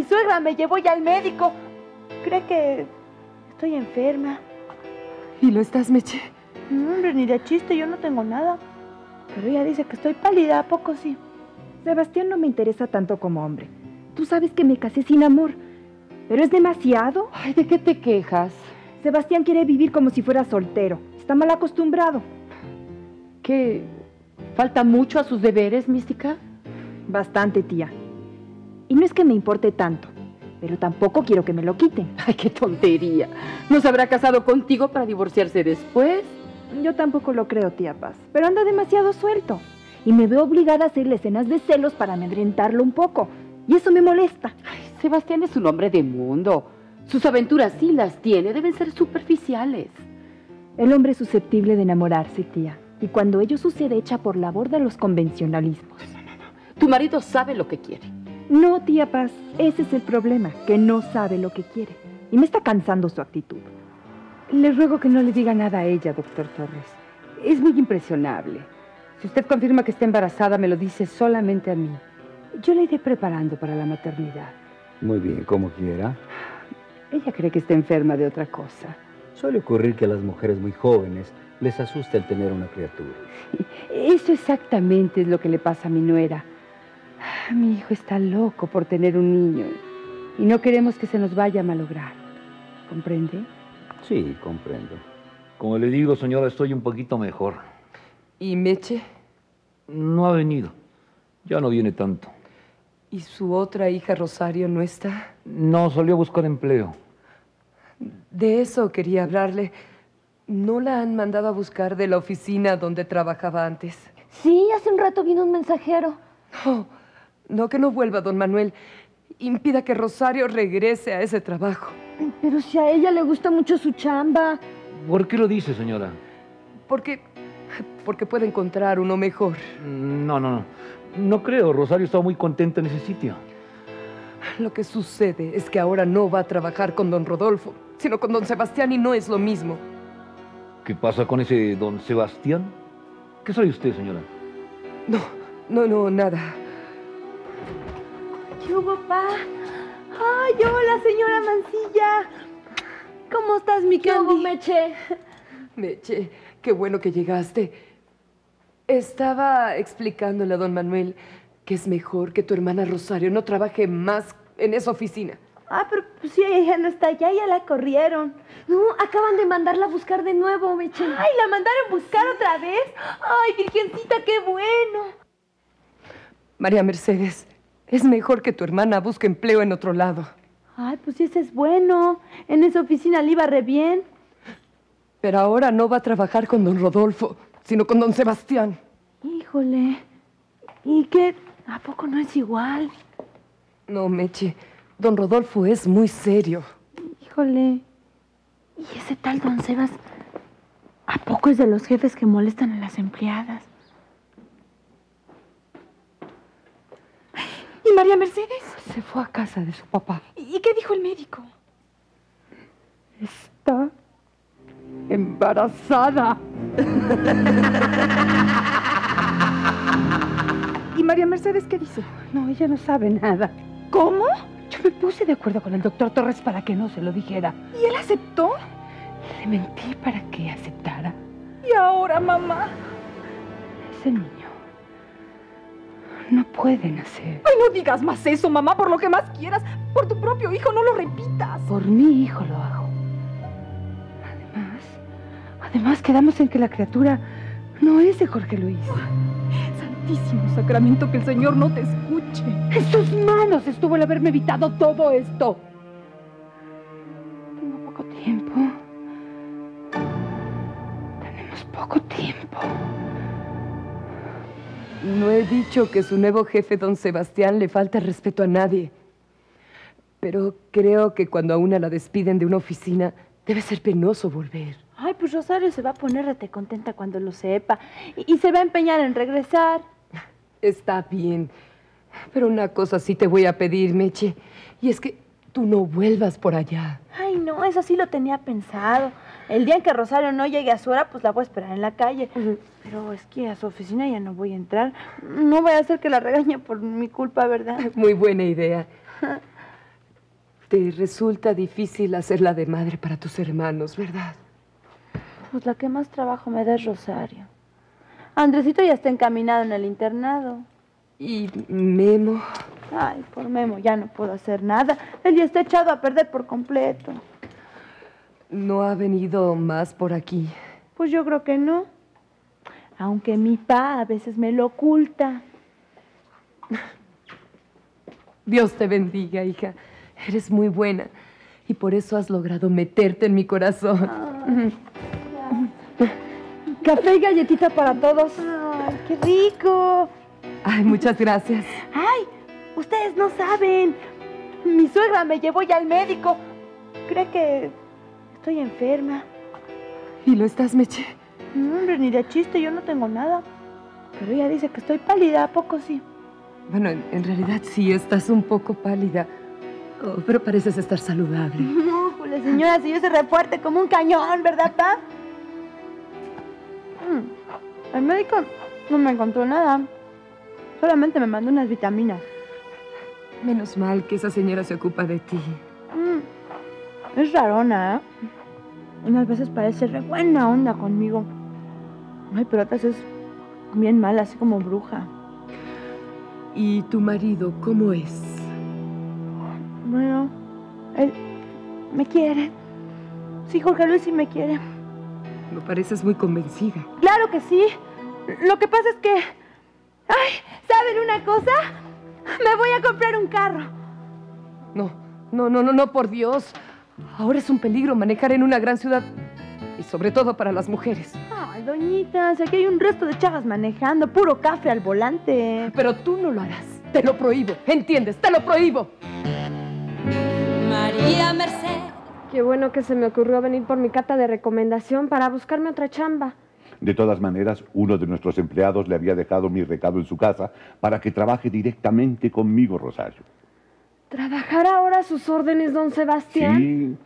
mi suegra me llevó ya al médico. Cree que estoy enferma. ¿Y lo estás, Meche? No, hombre, ni de chiste, yo no tengo nada. Pero ella dice que estoy pálida, ¿a poco sí? Sebastián no me interesa tanto como hombre. Tú sabes que me casé sin amor. Pero es demasiado. Ay, ¿de qué te quejas? Sebastián quiere vivir como si fuera soltero. Está mal acostumbrado. ¿Qué? ¿Falta mucho a sus deberes, Mística? Bastante, tía. Y no es que me importe tanto, pero tampoco quiero que me lo quiten. Ay, qué tontería. ¿No se habrá casado contigo para divorciarse después? Yo tampoco lo creo, tía Paz, pero anda demasiado suelto. Y me veo obligada a hacerle escenas de celos para amedrentarlo un poco. Y eso me molesta. Ay, Sebastián es un hombre de mundo. Sus aventuras sí las tiene, deben ser superficiales. El hombre es susceptible de enamorarse, tía. Y cuando ello sucede, echa por la borda los convencionalismos. Tu marido sabe lo que quiere. No, tía Paz, ese es el problema, que no sabe lo que quiere. Y me está cansando su actitud. Le ruego que no le diga nada a ella, doctor Torres. Es muy impresionable. Si usted confirma que está embarazada, me lo dice solamente a mí. Yo la iré preparando para la maternidad. Muy bien, como quiera. Ella cree que está enferma de otra cosa. Suele ocurrir que a las mujeres muy jóvenes les asusta el tener una criatura. Eso exactamente es lo que le pasa a mi nuera. Mi hijo está loco por tener un niño y no queremos que se nos vaya a malograr. ¿Comprende? Sí, comprendo. Como le digo, señora, estoy un poquito mejor. ¿Y Meche? No ha venido. Ya no viene tanto. ¿Y su otra hija Rosario no está? No, salió a buscar empleo. De eso quería hablarle. ¿No la han mandado a buscar de la oficina donde trabajaba antes? Sí, hace un rato vino un mensajero. No, no que no vuelva, don Manuel. Impida que Rosario regrese a ese trabajo. Pero si a ella le gusta mucho su chamba. ¿Por qué lo dice, señora? Porque, porque puede encontrar uno mejor. No, no, no. No creo. Rosario está muy contenta en ese sitio. Lo que sucede es que ahora no va a trabajar con don Rodolfo, sino con don Sebastián y no es lo mismo. ¿Qué pasa con ese don Sebastián? ¿Qué sabe usted, señora? No, no, no, nada. ¿Qué hubo, papá? Ay, hola, señora Mancilla. ¿Cómo estás, mi ¿Qué hubo, Candy? Meche? Meche, qué bueno que llegaste. Estaba explicándole a don Manuel que es mejor que tu hermana Rosario no trabaje más en esa oficina. Ah, pero pues sí, ella no está allá, ya la corrieron. No, acaban de mandarla a buscar de nuevo, Meche. Ay, la mandaron a buscar otra vez. Ay, virgencita, qué bueno. María Mercedes, es mejor que tu hermana busque empleo en otro lado. Ay, pues ese es bueno. En esa oficina le iba re bien. Pero ahora no va a trabajar con don Rodolfo, sino con don Sebastián. Híjole. ¿Y qué? ¿A poco no es igual? No, Meche, don Rodolfo es muy serio. Híjole. ¿Y ese tal don Sebas? ¿A poco es de los jefes que molestan a las empleadas? ¿Y María Mercedes? Se fue a casa de su papá. ¿Y qué dijo el médico? Está embarazada. ¿Y María Mercedes qué dice? No, ella no sabe nada. ¿Cómo? Yo me puse de acuerdo con el doctor Torres para que no se lo dijera. ¿Y él aceptó? Le mentí para que aceptara. ¿Y ahora, mamá? Ese niño no puede nacer. Ay, no digas más eso, mamá, por lo que más quieras. Por tu propio hijo, no lo repitas. Por mi hijo lo hago. Además, además quedamos en que la criatura no es de Jorge Luis. Santísimo sacramento, que el Señor no te escuche. En sus manos estuvo el haberme evitado todo esto. No he dicho que su nuevo jefe, don Sebastián, le falta respeto a nadie. Pero creo que cuando a una la despiden de una oficina, debe ser penoso volver. Ay, pues Rosario se va a poner rete contenta cuando lo sepa. Y, y se va a empeñar en regresar. Está bien. Pero una cosa sí te voy a pedir, Meche. Y es que tú no vuelvas por allá. Ay, no, eso sí lo tenía pensado. El día en que Rosario no llegue a su hora, pues la voy a esperar en la calle. Pero es que a su oficina ya no voy a entrar. No voy a hacer que la regañe por mi culpa, ¿verdad? Muy buena idea. Te resulta difícil hacerla de madre para tus hermanos, ¿verdad? Pues la que más trabajo me da es Rosario. Andresito ya está encaminado en el internado. Y Memo. Ay, por Memo ya no puedo hacer nada. Él ya está echado a perder por completo. ¿No ha venido más por aquí? Pues yo creo que no. Aunque mi pa a veces me lo oculta. Dios te bendiga, hija. Eres muy buena. Y por eso has logrado meterte en mi corazón. Café y galletita para todos. Ay, qué rico. Ay, muchas gracias. Ay, ustedes no saben. Mi suegra me llevó ya al médico. Cree que estoy enferma. ¿Y lo estás, Meche? No, hombre, ni de chiste, yo no tengo nada. Pero ella dice que estoy pálida, ¿a poco sí? Bueno, en, en realidad sí, estás un poco pálida. Oh, pero pareces estar saludable. No, pues la señora si yo se re fuerte como un cañón, ¿verdad, pa? Mm, El médico no me encontró nada. Solamente me mandó unas vitaminas. Menos mal que esa señora se ocupa de ti. Mm, Es rarona, ¿eh? Unas veces parece re buena onda conmigo. Ay, pero otras es bien mala, así como bruja. ¿Y tu marido cómo es? Bueno, él me quiere. Sí, Jorge Luis sí me quiere. No pareces muy convencida. Claro que sí. Lo que pasa es que... Ay, ¿saben una cosa? Me voy a comprar un carro. No, no, no, no, no, por Dios. Ahora es un peligro manejar en una gran ciudad. Y sobre todo para las mujeres. Ay, doñita, si aquí hay un resto de chavas manejando, puro café al volante. Pero tú no lo harás. Te lo prohíbo. ¿Entiendes? Te lo prohíbo. María Merced. Qué bueno que se me ocurrió venir por mi carta de recomendación para buscarme otra chamba. De todas maneras, uno de nuestros empleados le había dejado mi recado en su casa para que trabaje directamente conmigo, Rosario. ¿Trabajar ahora a sus órdenes, don Sebastián? Sí,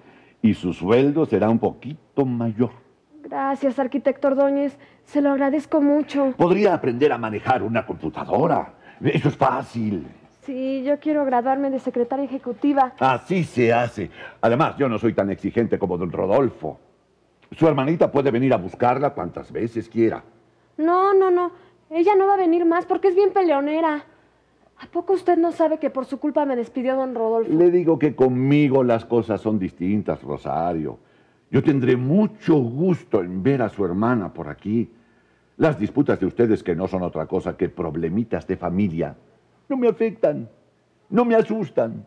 y su sueldo será un poquito mayor. Gracias, arquitecto Ordóñez. Se lo agradezco mucho. Podría aprender a manejar una computadora. Eso es fácil. Sí, yo quiero graduarme de secretaria ejecutiva. Así se hace. Además, yo no soy tan exigente como don Rodolfo. Su hermanita puede venir a buscarla cuantas veces quiera. No, no, no. Ella no va a venir más porque es bien peleonera. ¿A poco usted no sabe que por su culpa me despidió don Rodolfo? Le digo que conmigo las cosas son distintas, Rosario. Yo tendré mucho gusto en ver a su hermana por aquí. Las disputas de ustedes, que no son otra cosa que problemitas de familia, no me afectan, no me asustan.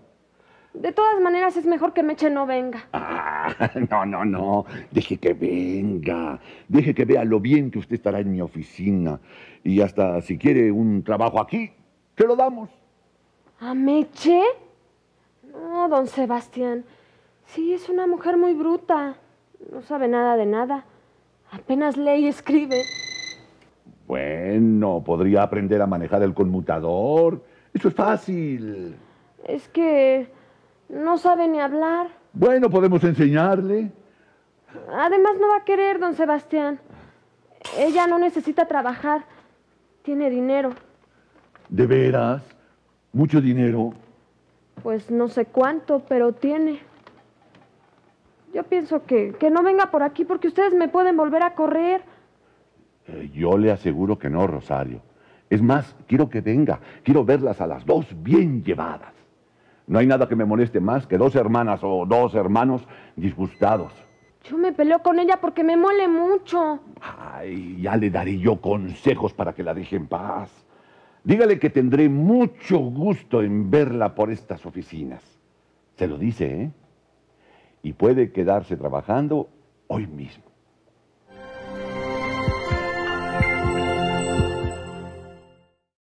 De todas maneras, es mejor que Meche no venga. Ah, no, no, no. Deje que venga. Deje que vea lo bien que usted estará en mi oficina. Y hasta si quiere un trabajo aquí, se lo damos. ¿A Meche? No, don Sebastián. Sí, es una mujer muy bruta. No sabe nada de nada. Apenas lee y escribe. Bueno, podría aprender a manejar el conmutador. Eso es fácil. Es que no sabe ni hablar. Bueno, podemos enseñarle. Además, no va a querer, don Sebastián. Ella no necesita trabajar. Tiene dinero. ¿De veras? ¿Mucho dinero? Pues no sé cuánto, pero tiene. Yo pienso que, que no venga por aquí porque ustedes me pueden volver a correr. Eh, yo le aseguro que no, Rosario. Es más, quiero que venga. Quiero verlas a las dos bien llevadas. No hay nada que me moleste más que dos hermanas o dos hermanos disgustados. Yo me peleo con ella porque me mole mucho. Ay, ya le daré yo consejos para que la deje en paz. Dígale que tendré mucho gusto en verla por estas oficinas. Se lo dice, ¿eh? Y puede quedarse trabajando hoy mismo.